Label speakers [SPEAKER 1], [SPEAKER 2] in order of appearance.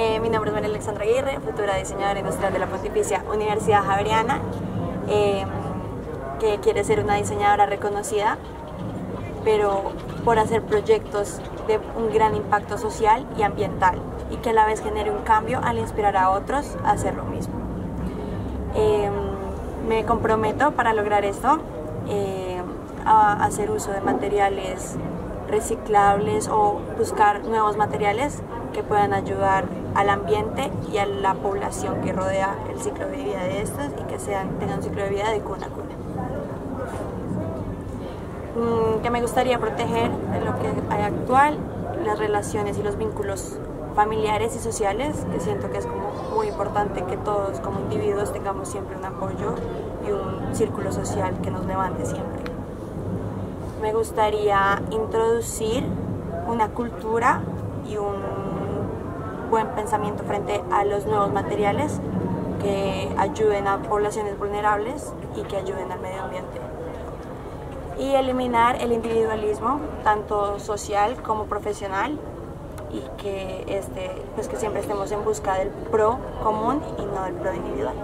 [SPEAKER 1] Eh, mi nombre es María Alexandra Aguirre, futura diseñadora industrial de la Pontificia Universidad Javeriana, eh, que quiere ser una diseñadora reconocida, pero por hacer proyectos de un gran impacto social y ambiental y que a la vez genere un cambio al inspirar a otros a hacer lo mismo. Eh, me comprometo para lograr esto a hacer uso de materiales reciclables o buscar nuevos materiales que puedan ayudar al ambiente y a la población que rodea el ciclo de vida de estas y que sean, tengan un ciclo de vida de cuna a cuna. Mm, que me gustaría proteger de lo que hay actual, las relaciones y los vínculos familiares y sociales, que siento que es como muy importante que todos como individuos tengamos siempre un apoyo y un círculo social que nos levante siempre me gustaría introducir una cultura y un buen pensamiento frente a los nuevos materiales que ayuden a poblaciones vulnerables y que ayuden al medio ambiente. Y eliminar el individualismo, tanto social como profesional, y que, este, pues que siempre estemos en busca del pro común y no del pro individual.